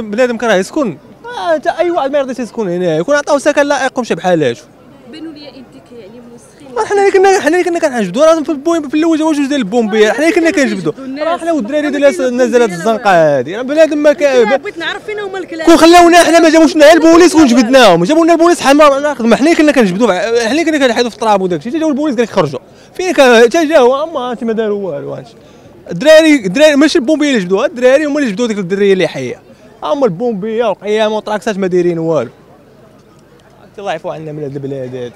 بنادم كراه يسكن. آه، انت اي واحد ما يرضيش يسكن هنا يكون عطاو سكن لائق ومشى بحالاته بانوا لي يديك يعني موسخين حنا اللي كنا حنا اللي كنا كنحجبدوا راه في البوم في الأول جا جوج ديال ال pompiers حنا اللي كنا كنجبدوا راه حنا والدراري ديال ديال الزنقة هذه راه بنادم ما كان بغيت نعرف فين هما الكلاب كون خلاونا حنا ما جابوش لنا البوليس ونجبدناهم جابوا لنا البوليس حنا ناخذ حنا اللي كنا كنجبدوا حنا اللي كنا كنحيدوا في التراب وداك الشيء جاو البوليس قال لك خرجوا. فين كان جاو أما انت ما داروا والو الدراري الدراري ماشي البومبيه اللي جبدوها الدراري هما اللي جبدوا ديك الدرية اللي حية. هما البومبيه والقيامه والطراكسات ما دايرين والو. الله يعفو عنا من هاد البلاد هادي